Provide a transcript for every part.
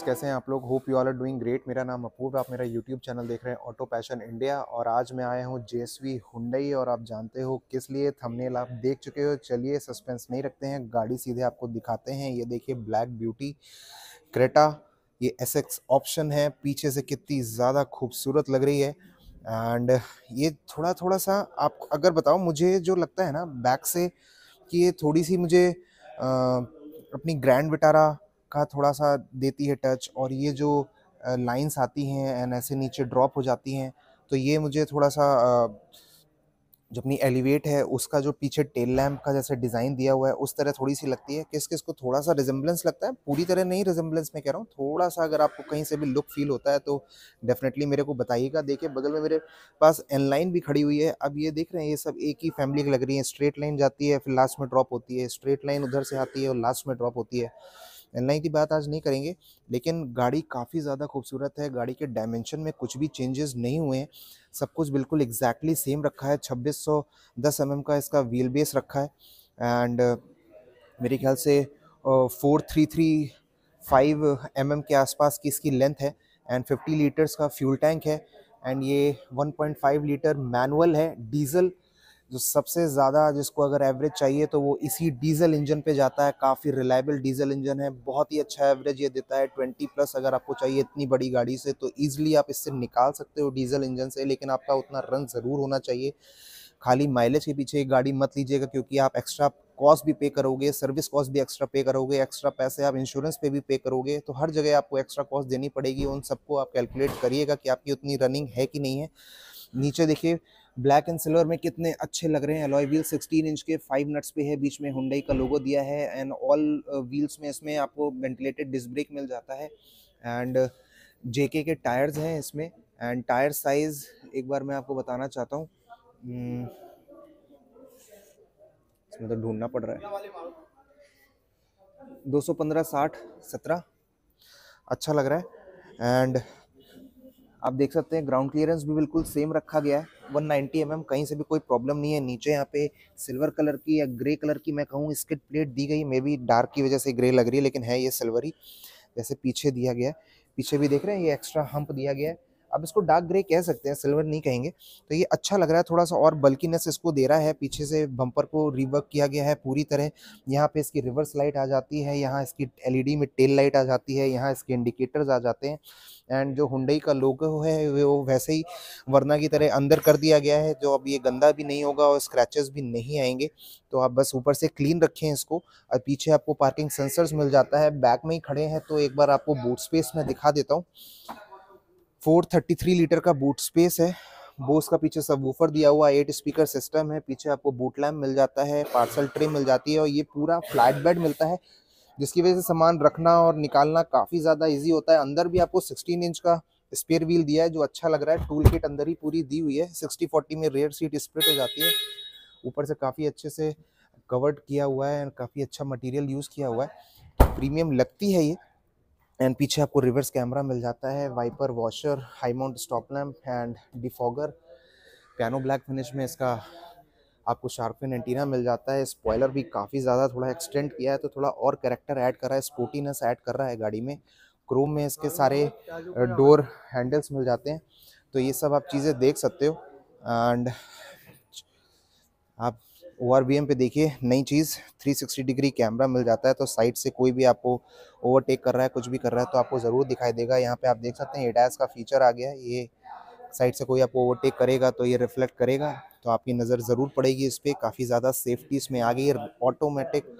Friends कैसे हैं आप लोग? Hope you all are doing great मेरा नाम अपूर्व आप मेरा यूट्यूब चैनल देख रहे हैं ऑटो पैशन इंडिया और आज मैं आया हूँ जेएसवी हुंडई और आप जानते हो किस लिए थंबनेल आप देख चुके हो। चलिए सस्पेंस नहीं रखते हैं गाड़ी सीधे आपको दिखाते हैं। ये देखिए ब्लैक ब्यूटी क्रेटा ये एस एक्स ऑप्शन है। पीछे से कितनी ज़्यादा खूबसूरत लग रही है। एंड ये थोड़ा थोड़ा सा आप अगर बताओ मुझे जो लगता है ना बैक से कि ये थोड़ी सी मुझे आ, अपनी ग्रैंड विटारा का थोड़ा सा देती है टच और ये जो लाइंस आती हैं एंड ऐसे नीचे ड्रॉप हो जाती हैं तो ये मुझे थोड़ा सा जो अपनी एलिवेट है, उसका जो पीछे टेल लैम्प का जैसे डिज़ाइन दिया हुआ है, उस तरह थोड़ी सी लगती है। किस किस को थोड़ा सा रिजेंबलेंस लगता है, पूरी तरह नहीं रिजेंबलेंस में कह रहा हूँ थोड़ा सा अगर आपको कहीं से भी लुक फील होता है तो डेफिनेटली मेरे को बताइएगा। देखिए, बगल में मेरे पास एन लाइन भी खड़ी हुई है। अब ये देख रहे हैं, ये सब एक ही फैमिली की लग रही है स्ट्रेट लाइन जाती है, फिर लास्ट में ड्रॉप होती है स्ट्रेट लाइन उधर से आती है और लास्ट में ड्रॉप होती है। एल की बात आज नहीं करेंगे लेकिन गाड़ी काफ़ी ज़्यादा खूबसूरत है गाड़ी के डायमेंशन में कुछ भी चेंजेस नहीं हुए हैं सब कुछ बिल्कुल एग्जैक्टली सेम रखा है छब्बीस सौ दस एम का इसका व्हील बेस रखा है एंड uh, मेरे ख्याल से four three three five M M के आसपास की इसकी लेंथ है एंड फिफ्टी लीटर्स का फ्यूल टैंक है एंड ये 1.5 लीटर मैनुअल है डीजल जो सबसे ज़्यादा जिसको अगर एवरेज चाहिए तो वो इसी डीजल इंजन पे जाता है। काफ़ी रिलायबल डीजल इंजन है। बहुत ही अच्छा एवरेज ये देता है। ट्वेंटी प्लस अगर आपको चाहिए इतनी बड़ी गाड़ी से तो ईजिली आप इससे निकाल सकते हो डीजल इंजन से। लेकिन आपका उतना रन ज़रूर होना चाहिए। खाली माइलेज के पीछे गाड़ी मत लीजिएगा, क्योंकि आप एक्स्ट्रा कॉस्ट भी पे करोगे सर्विस कॉस्ट भी एक्स्ट्रा पे करोगे एक्स्ट्रा पैसे आप इंश्योरेंस पे भी पे करोगे। तो हर जगह आपको एक्स्ट्रा कॉस्ट देनी पड़ेगी। उन सबको आप कैलकुलेट करिएगा कि आपकी उतनी रनिंग है कि नहीं है। नीचे देखिए ब्लैक एंड सिल्वर में कितने अच्छे लग रहे हैं? अलॉय व्हील 16 इंच के फाइव नट्स पे है बीच में हुंडई का लोगो दिया है एंड ऑल व्हील्स में इसमें आपको वेंटिलेटेड डिस्क ब्रेक मिल जाता है एंड जेके के टायर्स हैं इसमें एंड टायर साइज़ एक बार मैं आपको बताना चाहता हूँ। hmm, इसमें तो ढूंढना पड़ रहा है। दो सौ पंद्रह साठ सत्रह अच्छा लग रहा है एंड आप देख सकते हैं ग्राउंड क्लियरेंस भी बिल्कुल सेम रखा गया है। 190 नाइन्टी mm कहीं से भी कोई प्रॉब्लम नहीं है। नीचे यहाँ पे सिल्वर कलर की या ग्रे कलर की मैं कहूँ स्किट प्लेट दी गई। मे बी डार्क की वजह से ग्रे लग रही है, लेकिन है ये सिल्वर ही जैसे पीछे दिया गया है। पीछे भी देख रहे हैं, ये एक्स्ट्रा हम्प दिया गया है। अब इसको डार्क ग्रे कह सकते हैं सिल्वर नहीं कहेंगे। तो ये अच्छा लग रहा है, थोड़ा सा और बल्कीनेस इसको दे रहा है, पीछे से बम्पर को रिवर्क किया गया है पूरी तरह। यहाँ पे इसकी रिवर्स लाइट आ जाती है, यहाँ इसकी एलईडी में टेल लाइट आ जाती है, यहाँ इसके इंडिकेटर्स आ जाते हैं। एंड जो हुंडई का लोगो है, वो वैसे ही वरना की तरह अंदर कर दिया गया है, जो अब ये गंदा भी नहीं होगा और स्क्रैचेस भी नहीं आएँगे। तो आप बस ऊपर से क्लीन रखें इसको, और पीछे आपको पार्किंग सेंसर्स मिल जाता है। बैक में ही खड़े हैं तो एक बार आपको बूट स्पेस में दिखा देता हूँ। 433 लीटर का बूट स्पेस है। बोस का पीछे सब वूफर दिया हुआ एट स्पीकर सिस्टम है। पीछे आपको बूट लैम्प मिल जाता है पार्सल ट्रे मिल जाती है और ये पूरा फ्लैट बेड मिलता है, जिसकी वजह से सामान रखना और निकालना काफ़ी ज़्यादा इजी होता है। अंदर भी आपको 16 इंच का स्पेयर व्हील दिया है, जो अच्छा लग रहा है। टूल किट अंदर ही पूरी दी हुई है। 60 40 में रेयर सीट स्प्लिट हो जाती है। ऊपर से काफ़ी अच्छे से कवर्ड किया हुआ है एंड काफ़ी अच्छा मटेरियल यूज़ किया हुआ है। प्रीमियम लगती है ये। एंड पीछे आपको रिवर्स कैमरा मिल जाता है wiper washer high mount stop lamp and defogger piano black finish में इसका आपको शार्पिन एंटीना मिल जाता है। स्पॉयलर भी काफ़ी ज़्यादा थोड़ा एक्सटेंड किया है तो थोड़ा और करेक्टर ऐड कर रहा है स्पोर्टीनेस ऐड कर रहा है गाड़ी में। क्रोम में इसके सारे डोर हैंडल्स मिल जाते हैं। तो ये सब आप चीज़ें देख सकते हो। एंड आप ओ पे देखिए, नई चीज़ 360 डिग्री कैमरा मिल जाता है तो साइड से कोई भी आपको ओवरटेक कर रहा है, कुछ भी कर रहा है तो आपको ज़रूर दिखाई देगा। यहाँ पे आप देख सकते हैं एडैस का फीचर आ गया है, ये साइड से कोई आपको ओवरटेक करेगा तो ये रिफ्लेक्ट करेगा तो आपकी नज़र ज़रूर पड़ेगी इस पर काफ़ी ज़्यादा सेफ्टी इसमें आ गई है ऑटोमेटिक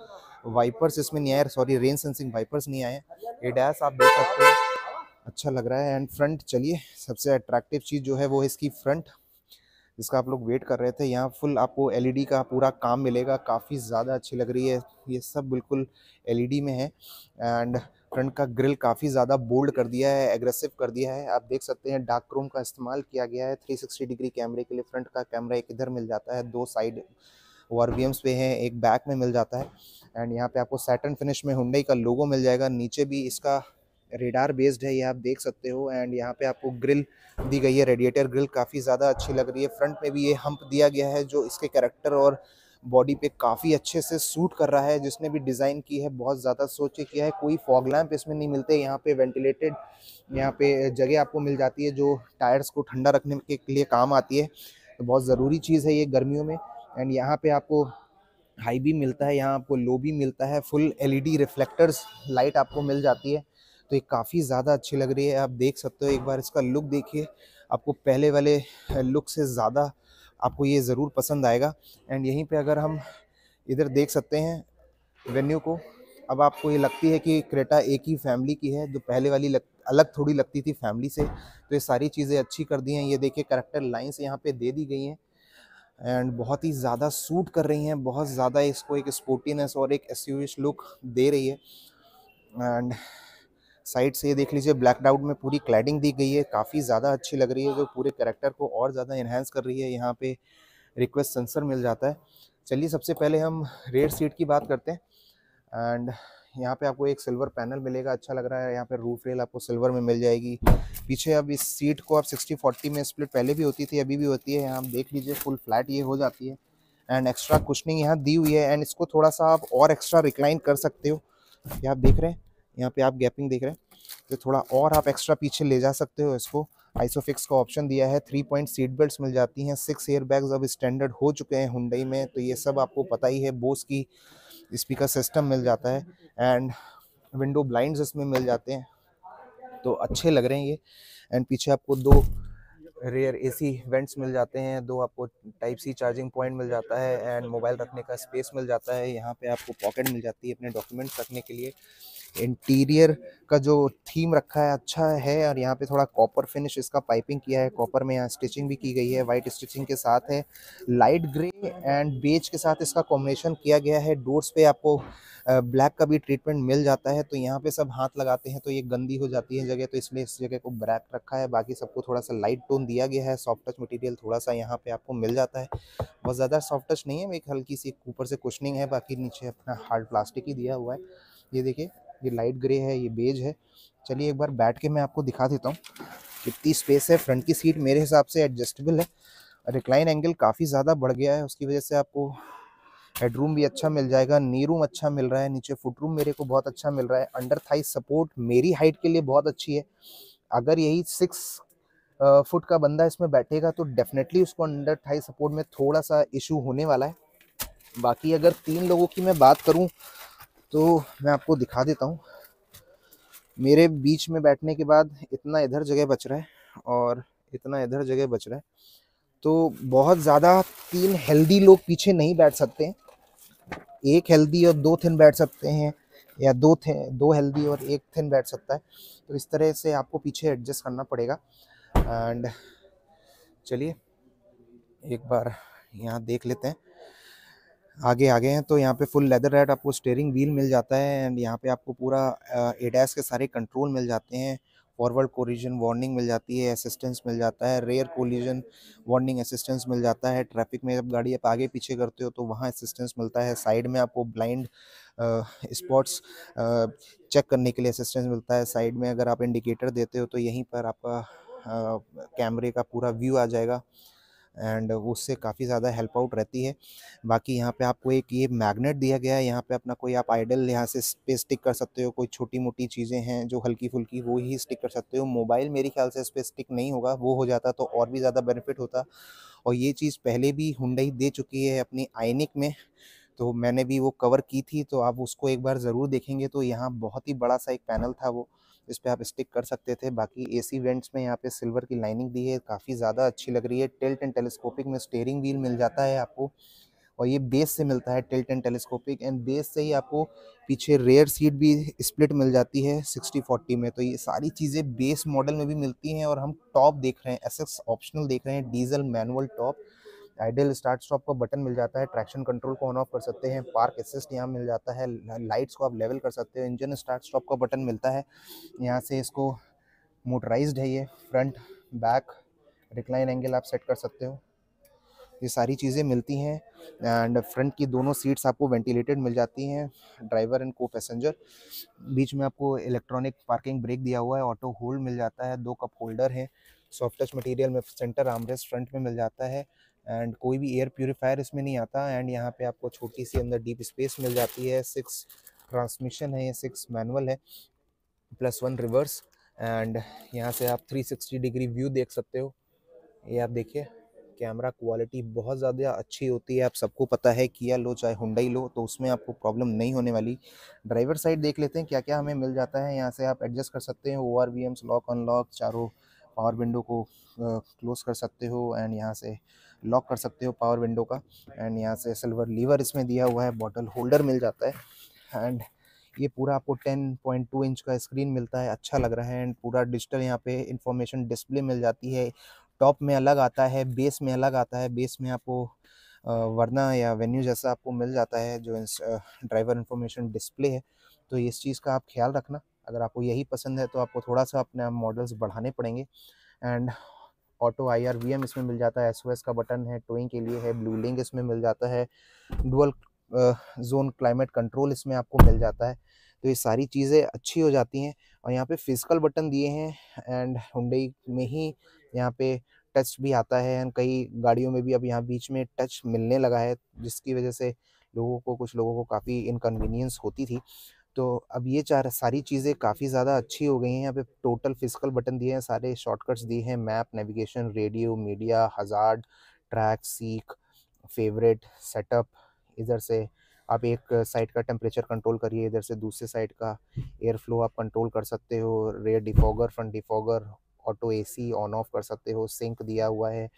वाइपर्स इसमें नहीं आए सॉरी रेन सेंसिंग वाइपर्स नहीं आए एडैस आप देख सकते हैं अच्छा लग रहा है। एंड फ्रंट चलिए, सबसे अट्रैक्टिव चीज़ जो है, वो इसकी फ्रंट जिसका आप लोग वेट कर रहे थे, यहाँ फुल आपको एलईडी का पूरा काम मिलेगा, काफ़ी ज़्यादा अच्छी लग रही है। ये सब बिल्कुल एलईडी में है एंड फ्रंट का ग्रिल काफ़ी ज़्यादा बोल्ड कर दिया है एग्रेसिव कर दिया है। आप देख सकते हैं डार्क क्रोम का इस्तेमाल किया गया है 360 डिग्री कैमरे के लिए फ्रंट का कैमरा एक इधर मिल जाता है, दो साइड वर पे हैं, एक बैक में मिल जाता है। एंड यहाँ पे आपको सैटन फिनिश में हुंडई का लोगो मिल जाएगा, नीचे भी इसका रेडार बेस्ड है, ये आप देख सकते हो। एंड यहाँ पे आपको ग्रिल दी गई है रेडिएटर ग्रिल काफ़ी ज़्यादा अच्छी लग रही है। फ्रंट में भी ये हम्प दिया गया है, जो इसके कैरेक्टर और बॉडी पे काफ़ी अच्छे से सूट कर रहा है, जिसने भी डिज़ाइन की है, बहुत ज़्यादा सोच के किया है। कोई फॉग लैम्प इसमें नहीं मिलते, यहाँ पे वेंटिलेटेड यहाँ पे जगह आपको मिल जाती है, जो टायर्स को ठंडा रखने के लिए काम आती है। तो बहुत ज़रूरी चीज़ है ये गर्मियों में। एंड यहाँ पे आपको हाई भी मिलता है, यहाँ आपको लो भी मिलता है। फुल एलईडी रिफ्लेक्टर्स लाइट आपको मिल जाती है। तो ये काफ़ी ज़्यादा अच्छी लग रही है। आप देख सकते हो एक बार इसका लुक देखिए। आपको पहले वाले लुक से ज़्यादा आपको ये ज़रूर पसंद आएगा। एंड यहीं पे अगर हम इधर देख सकते हैं वेन्यू को अब आपको ये लगती है कि क्रेटा एक ही फैमिली की है जो पहले वाली लग, अलग थोड़ी लगती थी फैमिली से। तो ये सारी चीज़ें अच्छी कर दी हैं। ये देखिए करेक्टर लाइन्स यहाँ पे दे दी गई हैं। एंड बहुत ही ज़्यादा सूट कर रही हैं बहुत ज़्यादा इसको एक स्पोर्टीनेस और एक एस लुक दे रही है। एंड साइड से ये देख लीजिए ब्लैक डाउट में पूरी क्लैडिंग दी गई है। काफ़ी ज़्यादा अच्छी लग रही है, जो पूरे करेक्टर को और ज़्यादा इन्हेंस कर रही है। यहाँ पे रिक्वेस्ट सेंसर मिल जाता है। चलिए, सबसे पहले हम रेड सीट की बात करते हैं। एंड यहाँ पे आपको एक सिल्वर पैनल मिलेगा अच्छा लग रहा है। यहाँ पे रूफ रेल आपको सिल्वर में मिल जाएगी। पीछे अब इस सीट को आप 60 40 में स्प्लिट पहले भी होती थी, अभी भी होती है। यहाँ देख लीजिए फुल फ्लैट ये हो जाती है। एंड एक्स्ट्रा कुशनिंग यहाँ दी हुई है। एंड इसको थोड़ा सा आप और एक्स्ट्रा रिक्लाइन कर सकते हो। ये आप देख रहे हैं। यहाँ पे आप गैपिंग देख रहे हैं। तो थोड़ा और आप एक्स्ट्रा पीछे ले जा सकते हो इसको। आइसोफिक्स का ऑप्शन दिया है। थ्री पॉइंट सीट बेल्ट मिल जाती हैं। सिक्स एयर बैग्स अब स्टैंडर्ड हो चुके हैं हुंडई में। तो ये सब आपको पता ही है बोस की स्पीकर सिस्टम मिल जाता है एंड विंडो ब्लाइंड्स इसमें मिल जाते हैं। तो अच्छे लग रहे हैं ये। एंड पीछे आपको दो रेयर एसी वेंट्स मिल जाते हैं। दो आपको टाइप सी चार्जिंग पॉइंट मिल जाता है एंड मोबाइल रखने का स्पेस मिल जाता है। यहाँ पे आपको पॉकेट मिल जाती है अपने डॉक्यूमेंट्स रखने के लिए। इंटीरियर का जो थीम रखा है अच्छा है और यहाँ पे थोड़ा कॉपर फिनिश इसका पाइपिंग किया है। कॉपर में यहाँ स्टिचिंग भी की गई है वाइट स्टिचिंग के साथ है। लाइट ग्रे एंड बेज के साथ इसका कॉम्बिनेशन किया गया है। डोर्स पे आपको ब्लैक का भी ट्रीटमेंट मिल जाता है तो यहाँ पे सब हाथ लगाते हैं तो ये गंदी हो जाती है जगह तो इसलिए इस जगह को ब्लैक रखा है। बाकी सबको थोड़ा सा लाइट टोन दिया गया है। सॉफ्ट टच मटेरियल थोड़ा सा यहाँ पे आपको मिल जाता है। बहुत ज़्यादा सॉफ्ट टच नहीं है, एक हल्की सी ऊपर से कुशनिंग है, बाकी नीचे अपना हार्ड प्लास्टिक ही दिया हुआ है। ये देखिए ये लाइट ग्रे है, ये बेज है। चलिए एक बार बैठ के मैं आपको दिखा देता हूँ। कितनी स्पेस है फ्रंट की सीट मेरे हिसाब से एडजस्टेबल है। रिक्लाइन एंगल काफ़ी ज़्यादा बढ़ गया है, उसकी वजह से आपको हेडरूम भी अच्छा मिल जाएगा नी रूम अच्छा मिल रहा है, नीचे फुट रूम मेरे को बहुत अच्छा मिल रहा है। अंडर थाई सपोर्ट मेरी हाइट के लिए बहुत अच्छी है। अगर यही सिक्स फुट का बंदा इसमें बैठेगा तो डेफिनेटली उसको अंडर थाई सपोर्ट में थोड़ा सा इशू होने वाला है। बाकी अगर तीन लोगों की मैं बात करूँ तो मैं आपको दिखा देता हूँ। मेरे बीच में बैठने के बाद इतना इधर जगह बच रहा है और इतना इधर जगह बच रहा है। तो बहुत ज़्यादा तीन हेल्दी लोग पीछे नहीं बैठ सकते हैं। एक हेल्दी और दो थिन बैठ सकते हैं या दो थे दो हेल्दी और एक थिन बैठ सकता है। तो इस तरह से आपको पीछे एडजस्ट करना पड़ेगा। एंड चलिए, एक बार यहाँ देख लेते हैं। आगे आगे हैं तो यहाँ पे फुल लेदर रेड आपको स्टेयरिंग व्हील मिल जाता है एंड यहाँ पे आपको पूरा एडैस के सारे कंट्रोल मिल जाते हैं। फॉरवर्ड कोलिजन वार्निंग मिल जाती है असिस्टेंस मिल जाता है रेयर कोलिजन वार्निंग असिस्टेंस मिल जाता है। ट्रैफ़िक में जब गाड़ी आप आगे पीछे करते हो तो वहाँ असिस्टेंस मिलता है। साइड में आपको ब्लाइंड स्पॉट्स चेक करने के लिए असिस्टेंस मिलता है। साइड में अगर आप इंडिकेटर देते हो तो यहीं पर आपका कैमरे का पूरा व्यू आ जाएगा। एंड उससे काफ़ी ज़्यादा हेल्प आउट रहती है। बाकी यहाँ पे आपको एक ये मैग्नेट दिया गया है, यहाँ पे अपना कोई आप आइडल यहाँ से पे स्टिक कर सकते हो, कोई छोटी मोटी चीज़ें हैं जो हल्की फुल्की वो ही स्टिक कर सकते हो। मोबाइल मेरे ख्याल से इस पर स्टिक नहीं होगा, वो हो जाता तो और भी ज़्यादा बेनिफिट होता। और ये चीज़ पहले भी हुंडई दे चुकी है अपनी आइनिक में तो मैंने भी वो कवर की थी तो आप उसको एक बार ज़रूर देखेंगे तो यहाँ बहुत ही बड़ा सा एक पैनल था वो। इस पर आप स्टिक कर सकते थे। बाकी एसी वेंट्स में यहाँ पे सिल्वर की लाइनिंग दी है, काफ़ी ज़्यादा अच्छी लग रही है। टिल्ट एंड टेलीस्कोपिक में स्टेयरिंग व्हील मिल जाता है आपको और ये बेस से मिलता है tilt and telescopic and base से ही आपको पीछे रेयर सीट भी स्प्लिट मिल जाती है सिक्सटी फोर्टी में। तो ये सारी चीज़ें बेस मॉडल में भी मिलती हैं और हम टॉप देख रहे हैं एसएक्स ऑप्शनल देख रहे हैं diesel manual top ideal start stop का बटन मिल जाता है, ट्रैक्शन कंट्रोल को ऑन ऑफ़ कर सकते हैं, पार्क असिस्ट यहाँ मिल जाता है, लाइट्स को आप लेवल कर सकते हो, इंजन स्टार्ट स्टॉप का बटन मिलता है, यहाँ से इसको मोटराइज्ड है ये फ्रंट बैक रिक्लाइन एंगल आप सेट कर सकते हो। ये सारी चीज़ें मिलती हैं एंड फ्रंट की दोनों सीट्स आपको वेंटिलेटेड मिल जाती हैं ड्राइवर एंड को पैसेंजर बीच में आपको इलेक्ट्रॉनिक पार्किंग ब्रेक दिया हुआ है ऑटो होल्ड मिल जाता है, दो कप होल्डर हैं सॉफ्ट टच मटेरियल में सेंटर आर्मरेस्ट फ्रंट में मिल जाता है एंड कोई भी एयर प्योरीफायर इसमें नहीं आता एंड यहाँ पे आपको छोटी सी अंदर डीप स्पेस मिल जाती है। सिक्स ट्रांसमिशन है ये सिक्स मैनुअल है, प्लस वन रिवर्स एंड यहाँ से आप 360 डिग्री व्यू देख सकते हो। ये आप देखिए, कैमरा क्वालिटी बहुत ज़्यादा अच्छी होती है। आप सबको पता है, किया लो चाहे हुंडई लो तो उसमें आपको प्रॉब्लम नहीं होने वाली। ड्राइवर साइड देख लेते हैं क्या क्या हमें मिल जाता है। यहाँ से आप एडजस्ट कर सकते हैं O R V Ms lock unlock चारों पावर विंडो को क्लोज कर सकते हो एंड यहाँ से लॉक कर सकते हो पावर विंडो का। एंड यहाँ से सिल्वर लीवर इसमें दिया हुआ है, बॉटल होल्डर मिल जाता है। एंड ये पूरा आपको 10.2 इंच का स्क्रीन मिलता है अच्छा लग रहा है। एंड पूरा डिजिटल यहाँ पे इंफॉर्मेशन डिस्प्ले मिल जाती है। टॉप में अलग आता है बेस में अलग आता है। बेस में आपको वरना या वेन्यू जैसा आपको मिल जाता है, जो ड्राइवर इंफॉर्मेशन डिस्प्ले है। तो इस चीज़ का आप ख्याल रखना। अगर आपको यही पसंद है तो आपको थोड़ा सा अपने मॉडल्स बढ़ाने पड़ेंगे। And auto I R V M इसमें मिल जाता है एस ओ एस का बटन है, टोइंग के लिए है, ब्लू लिंक इसमें मिल जाता है, डुअल जोन क्लाइमेट कंट्रोल इसमें आपको मिल जाता है। तो ये सारी चीज़ें अच्छी हो जाती हैं और यहाँ पे फ़िज़िकल बटन दिए हैं एंड हुंडई में ही यहाँ पे टच भी आता है एंड कई गाड़ियों में भी अब यहाँ बीच में टच मिलने लगा है, जिसकी वजह से लोगों को, कुछ लोगों को काफ़ी इनकन्वीनियंस होती थी। तो अब ये चार, सारी चीज़ें काफ़ी ज़्यादा अच्छी हो गई हैं। यहाँ पे टोटल फ़िज़िकल बटन दिए हैं, सारे शॉर्टकट्स दिए हैं। Map, navigation, radio, media, hazard, track, seek, favourite, setup, इधर से आप एक साइड का टेम्परेचर कंट्रोल करिए, इधर से दूसरे साइड का एयर फ्लो आप कंट्रोल कर सकते हो। Rear defogger, front defogger, auto AC on off कर सकते हो। सिंक दिया हुआ है।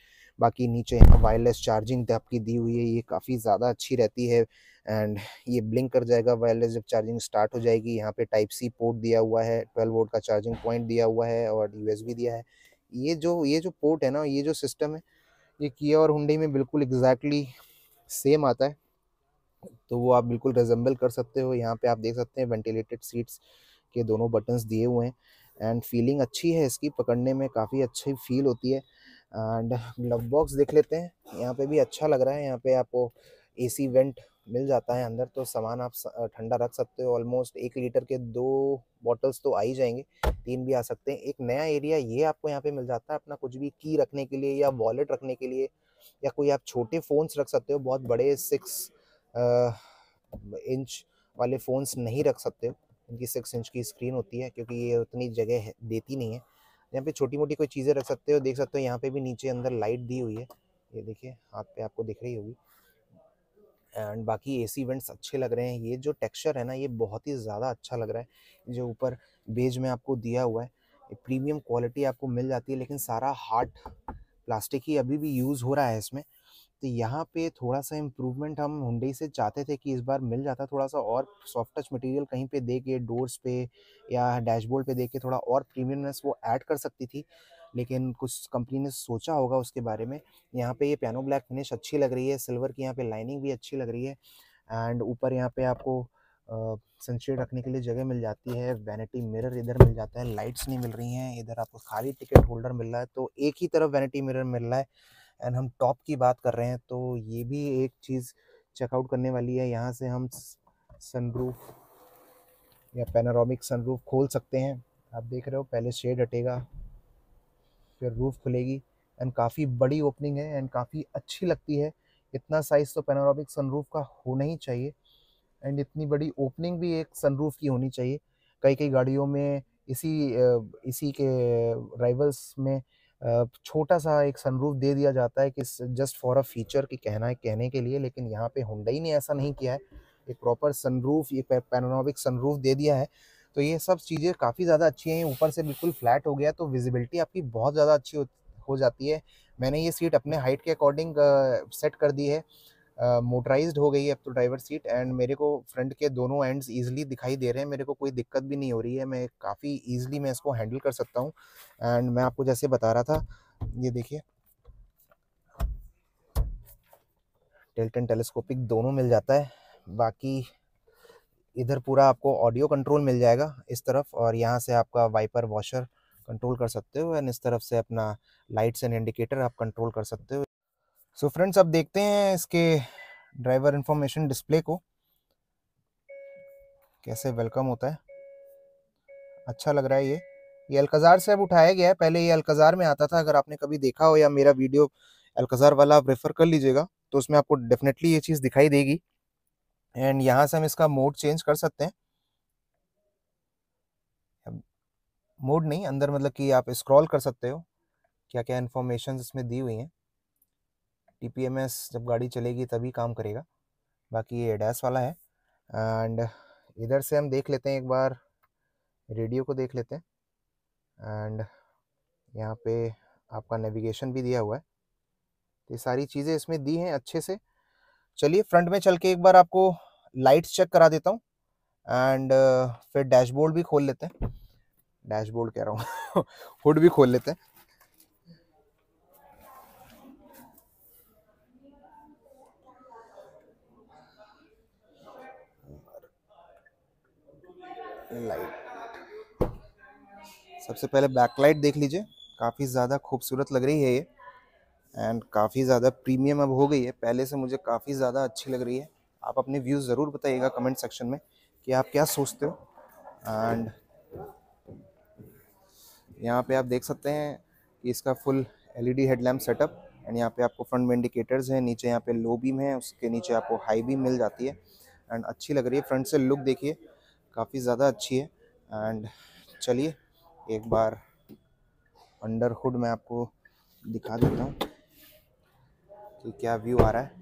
बाकी नीचे यहाँ वायरलेस चार्जिंग आपकी दी हुई है, ये काफ़ी ज़्यादा अच्छी रहती है एंड ये ब्लिंक कर जाएगा वायरलेस जब चार्जिंग स्टार्ट हो जाएगी। यहाँ पे टाइप सी पोर्ट दिया हुआ है 12 वोल्ट का चार्जिंग पॉइंट दिया हुआ है और यूएसबी दिया है। ये जो ये जो पोर्ट है ना, ये जो सिस्टम है, ये किया और हुंडई में बिल्कुल एग्जैक्टली सेम आता है। तो वो आप बिल्कुल रिजेंबल कर सकते हो। यहाँ पे आप देख सकते हैं वेंटिलेटेड सीट्स के दोनों बटन्स दिए हुए हैं एंड फीलिंग अच्छी है इसकी, पकड़ने में काफ़ी अच्छी फील होती है। एंड ग्लव बॉक्स देख लेते हैं। यहाँ पे भी अच्छा लग रहा है। यहाँ पे आपको एसी वेंट मिल जाता है अंदर। तो सामान आप ठंडा रख सकते हो। ऑलमोस्ट एक लीटर के दो बॉटल्स तो आ ही जाएँगे। तीन भी आ सकते हैं। एक नया एरिया ये आपको यहाँ पे मिल जाता है अपना कुछ भी की रखने के लिए या वॉलेट रखने के लिए या कोई आप छोटे फ़ोन्स रख सकते हो। बहुत बड़े सिक्स इंच वाले फ़ोन्स नहीं रख सकते। हो इनकी सिक्स इंच की स्क्रीन होती है क्योंकि ये उतनी जगह देती नहीं है। यहाँ पे छोटी मोटी कोई चीज़ें रख सकते हो, देख सकते हो, यहाँ पे भी नीचे अंदर लाइट दी हुई है। ये देखिए, हाथ पे आपको दिख रही होगी। एंड बाकी ए सी वेंट्स अच्छे लग रहे हैं। ये जो टेक्सचर है ना, ये बहुत ही ज़्यादा अच्छा लग रहा है। जो ऊपर बेज में आपको दिया हुआ है प्रीमियम क्वालिटी आपको मिल जाती है, लेकिन सारा हार्ड प्लास्टिक ही अभी भी यूज़ हो रहा है इसमें। तो यहाँ पे थोड़ा सा इम्प्रूवमेंट हम हुंडई से चाहते थे कि इस बार मिल जाता थोड़ा सा और सॉफ्ट टच मटेरियल कहीं पे दे के डोर्स पे या डैशबोर्ड पे दे के थोड़ा और प्रीमियमनेस वो ऐड कर सकती थी। लेकिन कुछ कंपनी ने सोचा होगा उसके बारे में। यहाँ पे ये पियानो ब्लैक फिनिश अच्छी लग रही है सिल्वर की यहाँ पे लाइनिंग भी अच्छी लग रही है एंड ऊपर यहाँ पे आपको सनशेड रखने के लिए जगह मिल जाती है वैनिटी मिरर इधर मिल जाता है लाइट्स नहीं मिल रही हैं, इधर आपको खाली टिकट होल्डर मिल रहा है तो एक ही तरफ़ वैनिटी मिरर मिल रहा है। एंड हम टॉप की बात कर रहे हैं तो ये भी एक चीज़ चेकआउट करने वाली है। यहाँ से हम सनरूफ या पैनारोमिक सनरूफ खोल सकते हैं। आप देख रहे हो, पहले शेड हटेगा, फिर रूफ खुलेगी एंड काफ़ी बड़ी ओपनिंग है एंड काफ़ी अच्छी लगती है। इतना साइज़ तो पैनारोमिक सनरूफ का होना ही चाहिए एंड इतनी बड़ी ओपनिंग भी एक सनरूफ की होनी चाहिए। कई कई गाड़ियों में इसी इसी के राइवल्स में छोटा सा एक सनरूफ दे दिया जाता है कि जस्ट फॉर अ फीचर की कहना है कहने के लिए लेकिन यहाँ पे हुंडई ने ऐसा नहीं किया है। एक प्रॉपर सनरूफ ये पैनोरामिक सनरूफ दे दिया है। तो ये सब चीज़ें काफ़ी ज़्यादा अच्छी हैं। ऊपर से बिल्कुल फ्लैट हो गया तो विजिबिलिटी आपकी बहुत ज़्यादा अच्छी हो, हो जाती है। मैंने ये सीट अपने हाइट के अकॉर्डिंग सेट कर दी है। मोटराइज्ड हो गई है अब तो ड्राइवर सीट एंड मेरे को फ्रंट के दोनों एंड्स इजीली दिखाई दे रहे हैं। मेरे को कोई दिक्कत भी नहीं हो रही है। मैं काफ़ी इजीली मैं इसको हैंडल कर सकता हूँ। एंड मैं आपको जैसे बता रहा था, ये देखिए। टेल्टन टेलीस्कोपिक दोनों मिल जाता है। बाकी इधर पूरा आपको ऑडियो कंट्रोल मिल जाएगा इस तरफ़ और यहाँ से आपका वाइपर वॉशर कंट्रोल कर सकते हो। एंड इस तरफ़ से अपना लाइट्स एंड इंडिकेटर आप कंट्रोल कर सकते हो। सो फ्रेंड्स अब देखते हैं इसके ड्राइवर इंफॉर्मेशन डिस्प्ले को। कैसे वेलकम होता है। अच्छा लग रहा है ये। ये अलकजार से अब उठाया गया है। पहले ये अलकजार में आता था। अगर आपने कभी देखा हो या मेरा वीडियो अलकजार वाला, आप रेफ़र कर लीजिएगा। तो उसमें आपको डेफिनेटली ये चीज़ दिखाई देगी। एंड यहाँ से हम इसका मोड चेंज कर सकते हैं। मोड नहीं, अंदर मतलब कि आप स्क्रॉल कर सकते हो। क्या क्या इन्फॉर्मेशन इसमें दी हुई हैं। टी जब गाड़ी चलेगी तभी काम करेगा। बाकी ये एडास वाला है। एंड इधर से हम देख लेते हैं एक बार, रेडियो को देख लेते हैं। एंड यहाँ पे आपका नेविगेशन भी दिया हुआ है। ये सारी चीज़ें इसमें दी हैं अच्छे से। चलिए फ्रंट में चल के एक बार आपको लाइट्स चेक करा देता हूँ। एंड फिर डैशबोर्ड भी खोल लेते हैं। डैशबोर्ड कह रहा हूँ। हुड भी खोल लेते हैं। लाइट सबसे पहले बैकलाइट देख लीजिए। काफ़ी ज़्यादा खूबसूरत लग रही है ये। एंड काफ़ी ज़्यादा प्रीमियम अब हो गई है। पहले से मुझे काफ़ी ज़्यादा अच्छी लग रही है। आप अपने व्यूज़ ज़रूर बताइएगा कमेंट सेक्शन में कि आप क्या सोचते हो। एंड यहाँ पे आप देख सकते हैं कि इसका full LED headlamp setup and यहाँ पे आपको फ्रंट में इंडिकेटर्स हैं, नीचे यहाँ पे लो बीम है, उसके नीचे आपको हाई बीम मिल जाती है। एंड अच्छी लग रही है। फ्रंट से लुक देखिए। काफ़ी ज़्यादा अच्छी है। एंड चलिए, एक बार अंडर हुड में आपको दिखा देता हूँ कि क्या व्यू आ रहा है।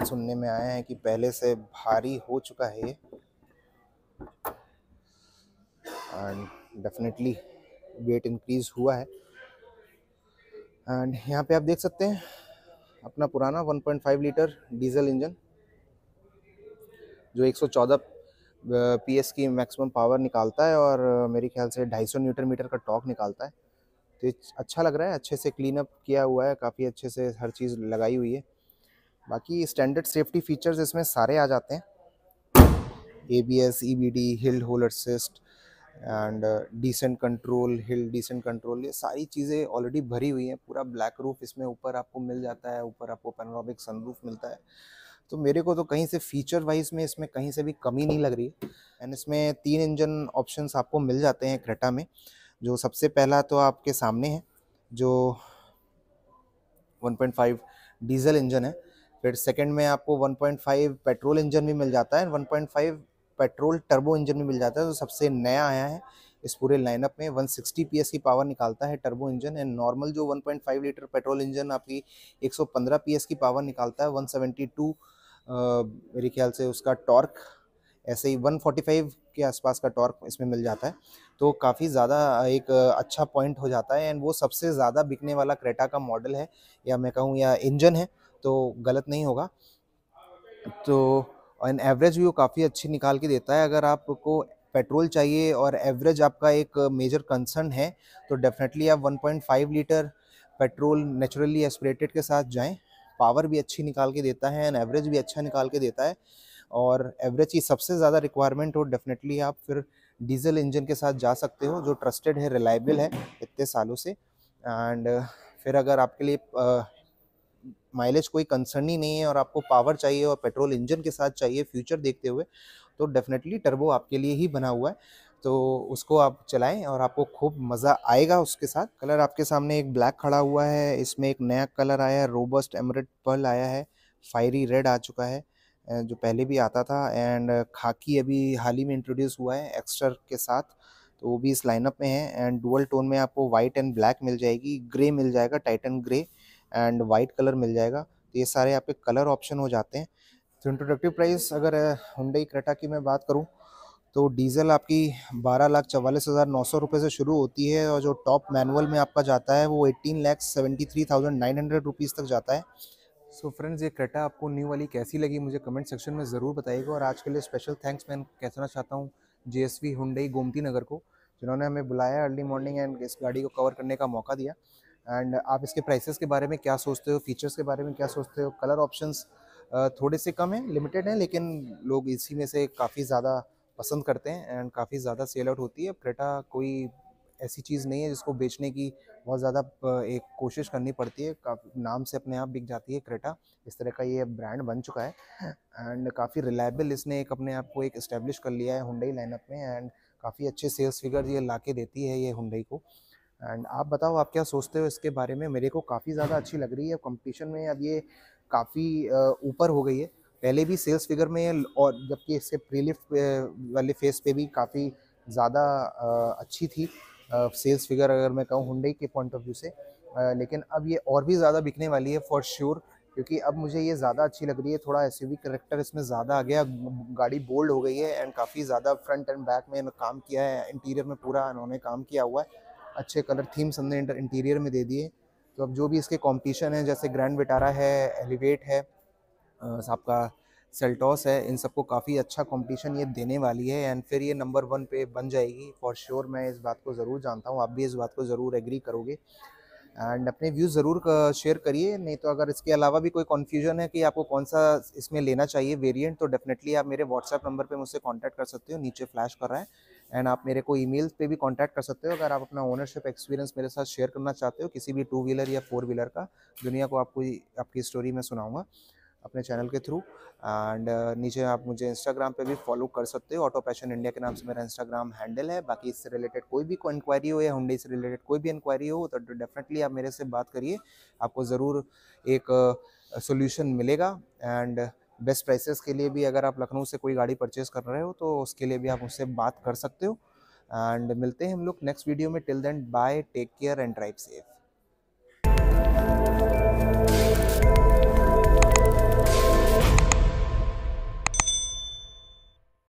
सुनने में आया है कि पहले से भारी हो चुका है ये। एंड डेफिनेटली वेट इंक्रीज हुआ है। एंड यहाँ पे आप देख सकते हैं अपना पुराना 1.5 लीटर डीजल इंजन, जो 114 पीएस की मैक्सिमम पावर निकालता है और मेरे ख्याल से 250 न्यूटन मीटर का टॉक निकालता है। तो अच्छा लग रहा है, अच्छे से क्लीन अप किया हुआ है, काफ़ी अच्छे से हर चीज़ लगाई हुई है। बाकी स्टैंडर्ड सेफ्टी फीचर्स इसमें सारे आ जाते हैं। A B S E B D hill hold assist and descent control hill descent control ये सारी चीज़ें ऑलरेडी भरी हुई हैं। पूरा ब्लैक रूफ इसमें ऊपर आपको मिल जाता है, ऊपर आपको पेनोरामिक सनरूफ मिलता है। तो मेरे को तो कहीं से फीचर वाइज में इसमें कहीं से भी कमी नहीं लग रही। एंड इसमें तीन इंजन ऑप्शंस आपको मिल जाते हैं क्रेटा में, जो सबसे पहला तो आपके सामने है, जो 1.5 डीजल इंजन है। फिर सेकंड में आपको 1.5 पेट्रोल इंजन भी मिल जाता है। 1.5 पेट्रोल टर्बो इंजन में मिल जाता है तो सबसे नया आया है। इस पूरे लाइनअप में 160 पीएस की पावर निकालता है टर्बो इंजन एंड नॉर्मल जो 1.5 लीटर पेट्रोल इंजन आपकी 115 पीएस की पावर निकालता है 172 मेरे ख्याल से उसका टॉर्क ऐसे ही 145 के आसपास का टॉर्क इसमें मिल जाता है। तो काफ़ी ज़्यादा एक अच्छा पॉइंट हो जाता है एंड वो सबसे ज़्यादा बिकने वाला क्रेटा का मॉडल है, या मैं कहूँ या इंजन है तो गलत नहीं होगा। तो एन एवरेज भी वो काफ़ी अच्छी निकाल के देता है। अगर आपको पेट्रोल चाहिए और एवरेज आपका एक मेजर कंसर्न है तो डेफिनेटली आप 1.5 लीटर पेट्रोल नेचुरली एस्पिरेटेड के साथ जाएँ। पावर भी अच्छी निकाल के देता है, एंड एवरेज भी अच्छा निकाल के देता है। और एवरेज की सबसे ज़्यादा रिक्वायरमेंट हो, डेफिनेटली आप फिर डीजल इंजन के साथ जा सकते हो, जो ट्रस्टेड है, रिलायबल है, इतने सालों से। एंड फिर अगर आपके लिए माइलेज कोई कंसर्न ही नहीं है और आपको पावर चाहिए और पेट्रोल इंजन के साथ चाहिए फ्यूचर देखते हुए तो डेफिनेटली टर्बो आपके लिए ही बना हुआ है। तो उसको आप चलाएँ और आपको खूब मज़ा आएगा उसके साथ। कलर आपके सामने एक ब्लैक खड़ा हुआ है, इसमें एक नया कलर आया है रोबस्ट एमरेट पर्ल आया है फायरी रेड आ चुका है जो पहले भी आता था एंड खाकी अभी हाल ही में इंट्रोड्यूस हुआ है एक्स्टर के साथ तो वो भी इस लाइनअप में है एंड डुअल टोन में आपको वाइट एंड ब्लैक मिल जाएगी ग्रे मिल जाएगा titan grey and white colour मिल जाएगा। तो ये सारे आपके कलर ऑप्शन हो जाते हैं। तो इंट्रोडक्टिव प्राइस अगर हुडई क्रेटा की मैं बात करूँ तो डीजल आपकी बारह लाख चवालीस हज़ार नौ सौ रुपये से शुरू होती है और जो टॉप मैनुअल में आपका जाता है वो eighteen lakhs seventy three thousand nine hundred rupees तक जाता है। सो so फ्रेंड्स ये क्रेटा आपको न्यू वाली कैसी लगी मुझे कमेंट सेक्शन में ज़रूर बताइएगा और आज के लिए स्पेशल थैंक्स मैं कहना चाहता हूँ J S V Gomti Nagar को, जिन्होंने हमें बुलाया अर्ली मॉर्निंग एंड इस गाड़ी को कवर करने का मौका दिया। एंड आप इसके प्राइसेस के बारे में क्या सोचते हो? फीचर्स के बारे में क्या सोचते हो? कलर ऑप्शंस थोड़े से कम हैं लिमिटेड हैं, लेकिन लोग इसी में से काफ़ी ज़्यादा पसंद करते हैं एंड काफ़ी ज़्यादा सेल आउट होती है। क्रेटा कोई ऐसी चीज़ नहीं है जिसको बेचने की बहुत ज़्यादा एक कोशिश करनी पड़ती है। काफ़ी, नाम से अपने आप बिक जाती है क्रेटा। इस तरह का ये ब्रांड बन चुका है। एंड काफ़ी रिलायबल इसने एक अपने आप को एक इस्टेब्लिश कर लिया है हुडई लाइनअप में एंड काफ़ी अच्छे सेल्स फिगर ये ला देती है ये हुंडई को। एंड आप बताओ, आप क्या सोचते हो इसके बारे में? मेरे को काफ़ी ज़्यादा अच्छी लग रही है। कंपटीशन में अब ये काफ़ी ऊपर हो गई है। पहले भी सेल्स फिगर में और जबकि इससे प्रीलिफ्ट वाले फेस पे भी काफ़ी ज़्यादा अच्छी थी। सेल्स फिगर अगर मैं कहूँ हुंडई के पॉइंट ऑफ़ व्यू से। लेकिन अब ये और भी ज़्यादा बिकने वाली है फॉर श्योर क्योंकि अब मुझे ये ज़्यादा अच्छी लग रही है। थोड़ा एस यू करेक्टर इसमें ज़्यादा आ गया। गाड़ी बोल्ड हो गई है एंड काफ़ी ज़्यादा फ्रंट एंड बैक में काम किया है। इंटीरियर में पूरा इन्होंने काम किया हुआ है। अच्छे कलर थीम्स हमने इंटीरियर में दे दिए। तो अब जो भी इसके कॉम्पिटिशन है जैसे ग्रैंड विटारा है एलिवेट है आपका सेल्टॉस है इन सबको काफ़ी अच्छा कंपटीशन ये देने वाली है एंड फिर ये नंबर वन पे बन जाएगी। फॉर श्योर sure, मैं इस बात को ज़रूर जानता हूँ आप भी इस बात को ज़रूर एग्री करोगे। एंड अपने व्यूज़ ज़रूर शेयर करिए नहीं तो अगर इसके अलावा भी कोई कन्फ्यूज़न है कि आपको कौन सा इसमें लेना चाहिए वेरिएंट तो डेफिनेटली आप मेरे व्हाट्सएप नंबर पे मुझसे कांटेक्ट कर सकते हो नीचे फ्लैश कर रहा है। एंड आप मेरे को ईमेल पे भी कांटेक्ट कर सकते हो अगर आप अपना ओनरशिप एक्सपीरियंस मेरे साथ शेयर करना चाहते हो किसी भी टू व्हीलर या फोर व्हीलर का। दुनिया को आपको आपकी स्टोरी में सुनाऊँगा अपने चैनल के थ्रू एंड uh, नीचे आप मुझे इंस्टाग्राम पे भी फॉलो कर सकते हो। ऑटो पैशन इंडिया के नाम से मेरा इंस्टाग्राम हैंडल है। बाकी इससे रिलेटेड कोई भी इंक्वायरी हो या हुंडई से रिलेटेड कोई भी इंक्वायरी हो तो डेफिनेटली आप मेरे से बात करिए। आपको ज़रूर एक सोल्यूशन uh, मिलेगा। एंड बेस्ट प्राइसेस के लिए भी अगर आप लखनऊ से कोई गाड़ी परचेज कर रहे हो तो उसके लिए भी आप उससे बात कर सकते हो। एंड मिलते हैं हम लोग नेक्स्ट वीडियो में। Till then, bye, take care and drive safe.